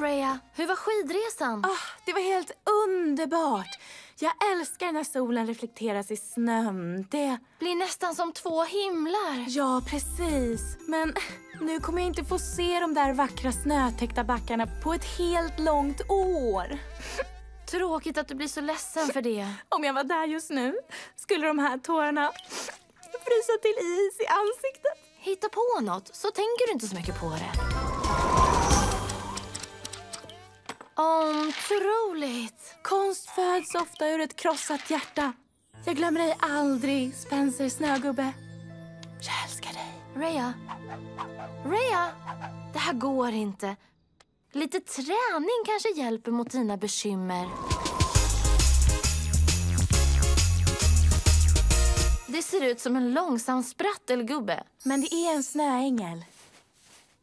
Rhea. Hur var skidresan? Ah, det var helt underbart. Jag älskar när solen reflekteras i snön. Det... Blir nästan som två himlar. Ja, precis. Men nu kommer jag inte få se de där vackra snötäckta backarna på ett helt långt år. Tråkigt att du blir så ledsen för det. Om jag var där just nu skulle de här tårarna frysa till is i ansiktet. Hitta på något, så tänker du inte så mycket på det. Otroligt! Konst föds ofta ur ett krossat hjärta. Jag glömmer dig aldrig, Spencer Snögubbe. Jag älskar dig. Rhea? Rhea? Det här går inte. Lite träning kanske hjälper mot dina bekymmer. Det ser ut som en långsam sprattelgubbe. Men det är en snöängel.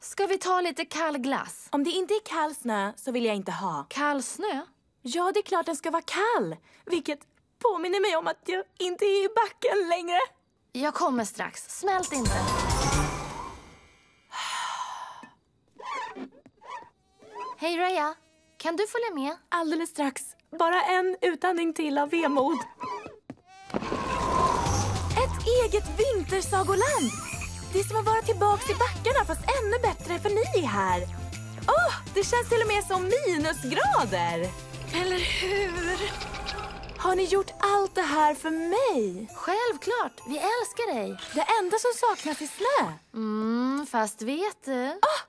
Ska vi ta lite kall glass? Om det inte är kall snö så vill jag inte ha. Kall snö? Ja, det är klart den ska vara kall. Vilket påminner mig om att jag inte är i backen längre. Jag kommer strax. Smält inte. Hej Raya, kan du följa med? Alldeles strax. Bara en utandning till av vemod. Ett eget vintersagoland! Det är som att vara tillbaka i backarna fast ännu bättre för ni är här. Åh, det känns till och med som minusgrader. Eller hur? Har ni gjort allt det här för mig? Självklart, vi älskar dig. Det enda som saknas är snö. Mm, fast vet du? Åh,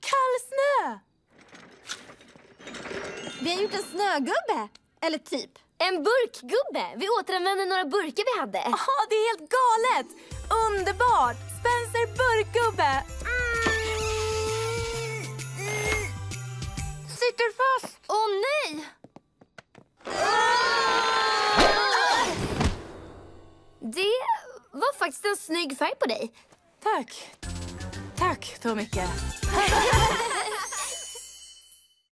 kall snö! Vi har gjort en snögubbe. Eller typ. En burkgubbe. Vi återanvände några burkar vi hade. Jaha, det är helt galet! Underbart! Spencer burkgubbe! Sitter fast. Åh oh, nej! Det var faktiskt en snygg färg på dig. Tack. Tack, så mycket.